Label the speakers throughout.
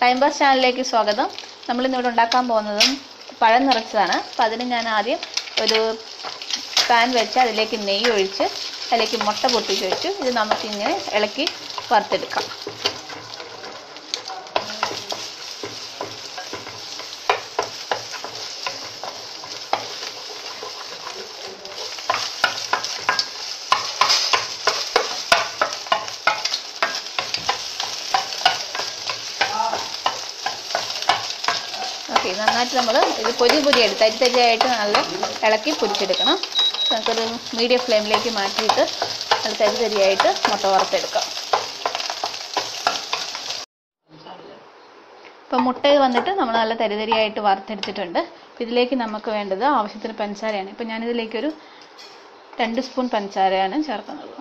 Speaker 1: Time pass ചാനലിലേക്ക് സ്വാഗതം. നമ്മളിന്നിവിടെ ഉണ്ടാക്കാൻ പോകുന്നതും പഴം നിറച്ചതാണ്. അപ്പം അതിന് ഞാൻ ആദ്യം ഒരു പാൻ വെച്ച് അതിലേക്ക് നെയ്യ് ഒഴിച്ച് അതിലേക്ക് മുട്ട പൊട്ടിച്ച് വെച്ചു. ഇത് നമുക്കിങ്ങനെ ഇളക്കി വറുത്തെടുക്കാം ഓക്കെ നന്നായിട്ട് നമ്മൾ ഇത് പൊരി എടുത്ത് തരി തരിയായിട്ട് നല്ല ഇളക്കി പൊരിച്ചെടുക്കണം നമുക്കൊരു മീഡിയം ഫ്ലെയിമിലേക്ക് മാറ്റിയിട്ട് നല്ല തരി തരിയായിട്ട് മുട്ട വറുത്തെടുക്കാം. ഇപ്പം മുട്ട വന്നിട്ട് നമ്മൾ നല്ല തരിതരിയായിട്ട് വറുത്തെടുത്തിട്ടുണ്ട്. ഇതിലേക്ക് നമുക്ക് വേണ്ടത് ആവശ്യത്തിന് പഞ്ചസാരയാണ്. ഇപ്പം ഞാനിതിലേക്കൊരു രണ്ട് സ്പൂൺ പഞ്ചസാരയാണ് ചേർക്കുന്നത്.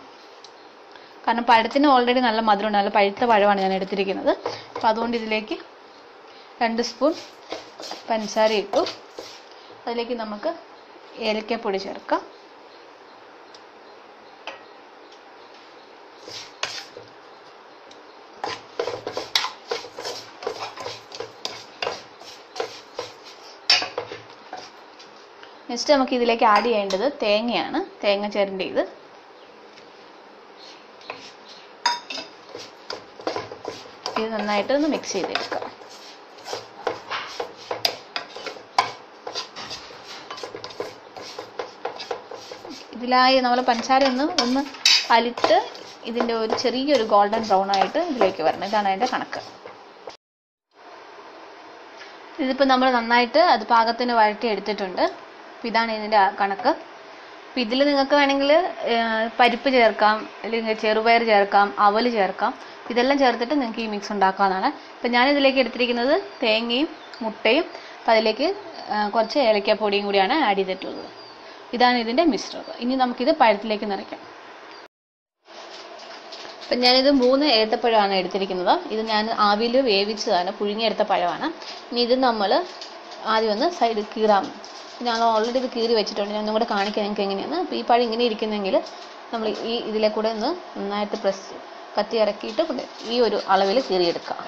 Speaker 1: കാരണം പഴത്തിന് ഓൾറെഡി നല്ല മധുരമുണ്ട്. നല്ല പഴുത്ത പഴമാണ് ഞാൻ എടുത്തിരിക്കുന്നത്. അപ്പം അതുകൊണ്ട് ഇതിലേക്ക് രണ്ട് സ്പൂൺ പഞ്ചസാര ഇട്ടു. അതിലേക്ക് നമുക്ക് ഏലക്കപ്പൊടി ചേർക്കാം. നെക്സ്റ്റ് നമുക്ക് ഇതിലേക്ക് ആഡ് ചെയ്യേണ്ടത് തേങ്ങയാണ്. തേങ്ങ ചിരണ്ടിയത് ഇത്. നന്നായിട്ട് ഒന്ന് മിക്സ് ചെയ്തെടുക്കാം. ഇതിലായി നമ്മൾ പഞ്ചസാര ഒന്ന് ഒന്ന് അലിട്ട് ഇതിന്റെ ഒരു ചെറിയൊരു ഗോൾഡൻ ബ്രൗൺ ആയിട്ട് ഇതിലേക്ക് വരണം. ഇതാണ് അതിന്റെ കണക്ക്. ഇതിപ്പോൾ നമ്മൾ നന്നായിട്ട് അത് പാകത്തിന് വഴറ്റി എടുത്തിട്ടുണ്ട്. അപ്പോൾ ഇതാണ് ഇതിന്റെ കണക്ക്. അപ്പം ഇതിൽ നിങ്ങൾക്ക് വേണമെങ്കിൽ പരിപ്പ് ചേർക്കാം അല്ലെങ്കിൽ ചെറുപയർ ചേർക്കാം അവൽ ചേർക്കാം. ഇതെല്ലാം ചേർത്തിട്ട് നിങ്ങൾക്ക് ഈ മിക്സ് ഉണ്ടാക്കാവുന്നതാണ്. ഇപ്പം ഞാനിതിലേക്ക് എടുത്തിരിക്കുന്നത് തേങ്ങയും മുട്ടയും. അപ്പം അതിലേക്ക് കുറച്ച് ഏലക്കാപ്പൊടിയും കൂടിയാണ് ആഡ് ചെയ്തിട്ടുള്ളത്. ഇതാണ് ഇതിന്റെ മിശ്രിതം. ഇനി നമുക്കിത് പഴത്തിലേക്ക് നിറയ്ക്കാം. അപ്പം ഞാനിത് മൂന്ന് ഏത്തപ്പഴമാണ് എടുത്തിരിക്കുന്നത്. ഇത് ഞാൻ ആവിയിൽ വേവിച്ചതാണ്. പുഴുങ്ങിയെടുത്ത പഴമാണ്. ഇനി ഇത് നമ്മൾ ആദ്യം ഒന്ന് സൈഡ് കീറാം. ഞാൻ ഓൾറെഡി ഇത് കീറി വെച്ചിട്ടുണ്ട്. ഞാൻ ഒന്നും കൂടെ കാണിക്കാം നിങ്ങൾക്ക് എങ്ങനെയാണ് അപ്പോൾ ഈ പഴം ഇങ്ങനെ ഇരിക്കുന്നെങ്കിൽ നമ്മൾ ഈ ഇതിലെ കൂടെ ഒന്ന് നന്നായിട്ട് പ്രസ് കത്തി ഇറക്കിയിട്ട് ഈ ഒരു അളവിൽ കീറിയെടുക്കാം.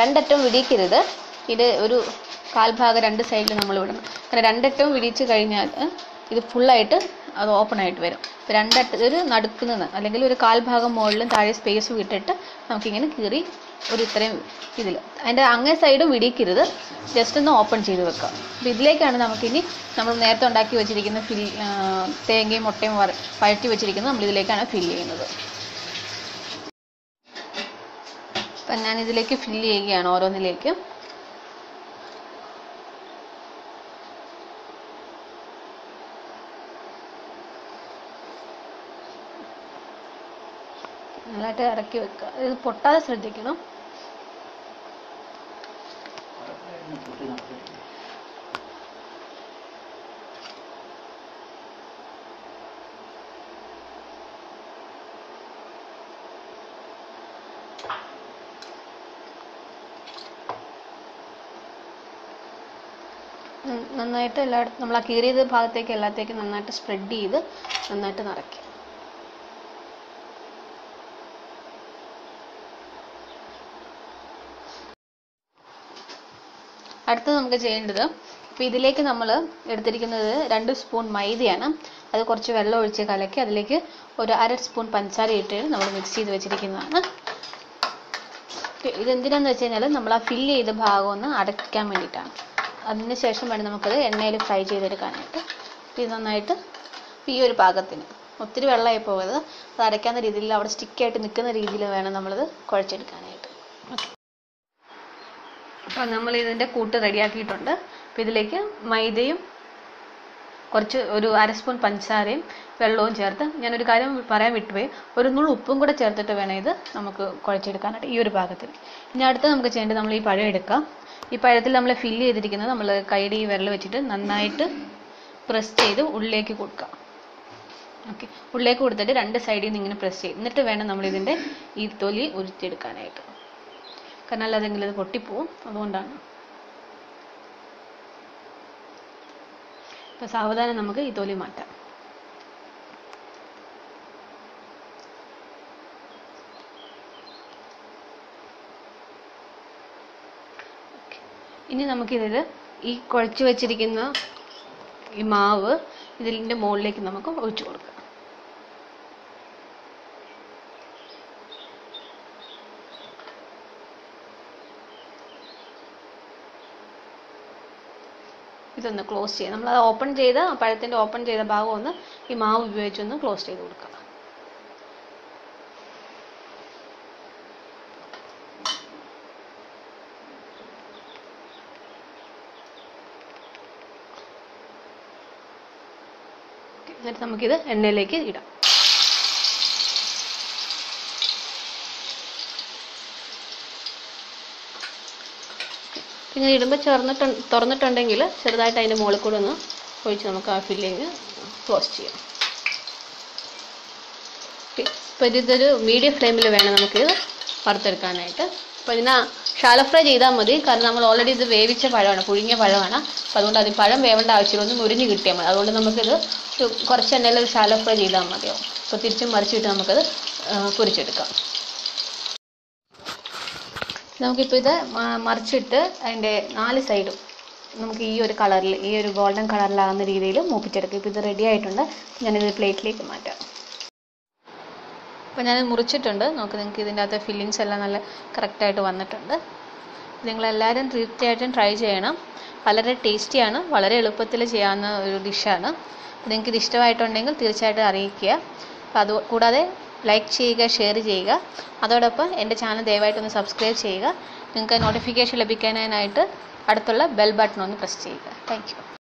Speaker 1: രണ്ടറ്റം വിടിക്കരുത് ഇത് ഒരു കാൽഭാഗം രണ്ട് സൈഡിൽ നമ്മൾ വിടണം കാരണം രണ്ടറ്റം വിടിച്ച് കഴിഞ്ഞാൽ ഇത് ഫുള്ളായിട്ട് അത് ഓപ്പൺ ആയിട്ട് വരും. രണ്ടറ്റ ഒരു നടുക്കുന്നത് അല്ലെങ്കിൽ ഒരു കാൽഭാഗം മുകളിലും താഴെ സ്പേസ് വിട്ടിട്ട് നമുക്കിങ്ങനെ കീറി ഒരു ഇത്രയും ഇതിൽ അതിന്റെ അങ്ങേ സൈഡും വിടിക്കരുത് ജസ്റ്റ് ഒന്ന് ഓപ്പൺ ചെയ്ത് വെക്കുക. അപ്പോൾ ഇതിലേക്കാണ് നമുക്കിനി നമ്മൾ നേരത്തെ ഉണ്ടാക്കി വെച്ചിരിക്കുന്ന ഫിൽ തേങ്ങയും മുട്ടയും വര വഴറ്റി വെച്ചിരിക്കുന്നത് നമ്മൾ ഇതിലേക്കാണ് ഫില്ല് ചെയ്യുന്നത്. അപ്പം ഞാൻ ഇതിലേക്ക് ഫില്ല് ചെയ്യുകയാണ് ഓരോന്നിലേക്കും. നല്ലതായിട്ട് ഇറക്കി വെക്കുക. ഇത് പൊട്ടാതെ ശ്രദ്ധിക്കണം. നന്നായിട്ട് എല്ലായിടത്തും നമ്മൾ ആ കീറിയത് ഭാഗത്തേക്ക് എല്ലാത്തേക്കും നന്നായിട്ട് സ്പ്രെഡ് ചെയ്ത് നന്നായിട്ട് നിറയ്ക്കുക. അടുത്തത് നമുക്ക് ചെയ്യേണ്ടത് അപ്പോൾ ഇതിലേക്ക് നമ്മൾ എടുത്തിരിക്കുന്നത് രണ്ട് സ്പൂൺ മൈദയാണ്. അത് കുറച്ച് വെള്ളം ഒഴിച്ച് കലക്കി അതിലേക്ക് ഒരു അര സ്പൂൺ പഞ്ചസാര ഇട്ട് നമ്മൾ മിക്സ് ചെയ്ത് വെച്ചിരിക്കുന്നതാണ്. ഇതെന്തിനാന്ന് വെച്ച് കഴിഞ്ഞാൽ നമ്മൾ ആ ഫില്ല് ചെയ്ത ഭാഗം ഒന്ന് അടയ്ക്കാൻ വേണ്ടിയിട്ടാണ്. അതിന് ശേഷം വേണം നമുക്കത് എണ്ണയിൽ ഫ്രൈ ചെയ്തെടുക്കാനായിട്ട്. ഇത് നന്നായിട്ട് ഈ ഒരു പാകത്തിന്. ഒത്തിരി വെള്ളമായി പോകരുത്. അത് അരയ്ക്കാവുന്ന രീതിയിൽ അവിടെ സ്റ്റിക്കായിട്ട് നിൽക്കുന്ന രീതിയിൽ വേണം നമ്മളത് കുഴച്ചെടുക്കാനായിട്ട്. അപ്പോൾ നമ്മൾ ഇതിന്റെ കൂട്ട് റെഡിയാക്കിയിട്ടുണ്ട്. അപ്പോൾ ഇതിലേക്ക് മൈദയും കുറച്ച് ഒരു അര സ്പൂൺ പഞ്ചസാരയും വെള്ളവും ചേർത്ത് ഞാനൊരു കാര്യം പറയാൻ വിട്ടുപോയി. ഒരു നുള്ളു ഉപ്പും കൂടെ ചേർത്തിട്ട് വേണം ഇത് നമുക്ക് കുഴച്ചെടുക്കാനായിട്ട് ഈ ഒരു പാകത്തിൽ ഇനി അടുത്ത് നമുക്ക് ചെയ്യേണ്ടത് നമ്മൾ ഈ പഴം എടുക്കാം. ഈ പഴത്തിൽ നമ്മൾ ഫില്ല് ചെയ്തിരിക്കുന്നത് നമ്മൾ കൈയുടെ ഈ വിരൽ വെച്ചിട്ട് നന്നായിട്ട് പ്രസ് ചെയ്ത് ഉള്ളിലേക്ക് കൊടുക്കാം. ഓക്കെ ഉള്ളിലേക്ക് കൊടുത്തിട്ട് രണ്ട് സൈഡിൽ നിന്ന് ഇങ്ങനെ പ്രസ് ചെയ്യും എന്നിട്ട് വേണം നമ്മൾ ഇതിന്റെ ഈ തൊലി ഉരുത്തിയെടുക്കാനായിട്ട് കാരണം അല്ലാതെങ്കിൽ അത് പൊട്ടിപ്പോവും. അതുകൊണ്ടാണ്. അപ്പോൾ സാവധാനം നമുക്ക് ഈ തൊലി മാറ്റാം. ഇനി നമുക്കിതിൽ ഈ കുഴച്ച് വെച്ചിരിക്കുന്ന ഈ മാവ് ഇതിന്റെ മുകളിലേക്ക് നമുക്ക് ഒഴിച്ചു കൊടുക്കാം. ഇതൊന്ന് ക്ലോസ് ചെയ്യാം. നമ്മൾ അത് ഓപ്പൺ ചെയ്ത് പഴത്തിന്റെ ഓപ്പൺ ചെയ്ത ഭാഗം ഒന്ന് ഈ മാവ് ഉപയോഗിച്ചൊന്ന് ക്ലോസ് ചെയ്ത് കൊടുക്കുക എന്നിട്ട് നമുക്കിത് എണ്ണയിലേക്ക് ഇടാം. പിന്നെ ഇടുമ്പോൾ ചേർന്നിട്ട് തുറന്നിട്ടുണ്ടെങ്കിൽ ചെറുതായിട്ട് അതിന്റെ മുകളിൽ കൂടെ ഒന്ന് ഒഴിച്ച് നമുക്ക് ആ ഫില്ലിങ് ക്ലോസ് ചെയ്യാം. അപ്പോൾ ഇതൊരു മീഡിയം ഫ്ലെയിമിൽ വേണം നമുക്ക് ഇത് വറുത്തെടുക്കാനായിട്ട്. അപ്പോൾ ഇതിനെ ഷാല ഫ്രൈ ചെയ്താൽ മതി. കാരണം നമ്മൾ ഓൾറെഡി ഇത് വേവിച്ച പഴമാണ് പുഴുങ്ങിയ പഴമാണ്. അപ്പോൾ അതുകൊണ്ട് അതിന് പഴം വേവേണ്ട ആവശ്യമൊന്നും മുരിഞ്ഞ് കിട്ടിയാൽ മതി. അതുകൊണ്ട് നമുക്കിത് കുറച്ച് എണ്ണയിൽ ഷാലോ ഫ്രൈ ചെയ്താൽ മതിയാവും. അപ്പോൾ തിരിച്ചും മറിച്ചിട്ട് നമുക്കത് പൊരിച്ചെടുക്കാം. നമുക്കിപ്പോൾ ഇത് മറിച്ചിട്ട് അതിന്റെ നാല് സൈഡും നമുക്ക് ഈ ഒരു കളറിൽ ഈ ഒരു ഗോൾഡൻ കളറിലാകുന്ന രീതിയിൽ മൂപ്പിച്ചെടുക്കും. ഇപ്പോൾ ഇത് റെഡി ആയിട്ടുണ്ട്. ഞാനിത് പ്ലേറ്റിലേക്ക് മാറ്റാം. അപ്പോൾ ഞാൻ മുറിച്ചിട്ടുണ്ട്. നമുക്ക് നിങ്ങൾക്ക് ഇതിന്റെ അകത്തെ ഫില്ലിങ്സ് എല്ലാം നല്ല കറക്റ്റായിട്ട് വന്നിട്ടുണ്ട്. നിങ്ങളെല്ലാവരും തീർച്ചയായിട്ടും ട്രൈ ചെയ്യണം. വളരെ ടേസ്റ്റിയാണ് വളരെ എളുപ്പത്തിൽ ചെയ്യാവുന്ന ഒരു ഡിഷാണ് നിങ്ങൾക്ക് ഇത് ഇഷ്ടമായിട്ടുണ്ടെങ്കിൽ തീർച്ചയായിട്ടും അറിയിക്കുക. അപ്പോൾ അത് കൂടാതെ ലൈക്ക് ചെയ്യുക ഷെയർ ചെയ്യുക. അതോടൊപ്പം എന്റെ ചാനൽ ദയവായിട്ടൊന്ന് സബ്സ്ക്രൈബ് ചെയ്യുക. നിങ്ങൾക്ക് നോട്ടിഫിക്കേഷൻ ലഭിക്കാനായിട്ട് അടുത്തുള്ള ബെൽ ബട്ടൺ ഒന്ന് പ്രസ് ചെയ്യുക. താങ്ക്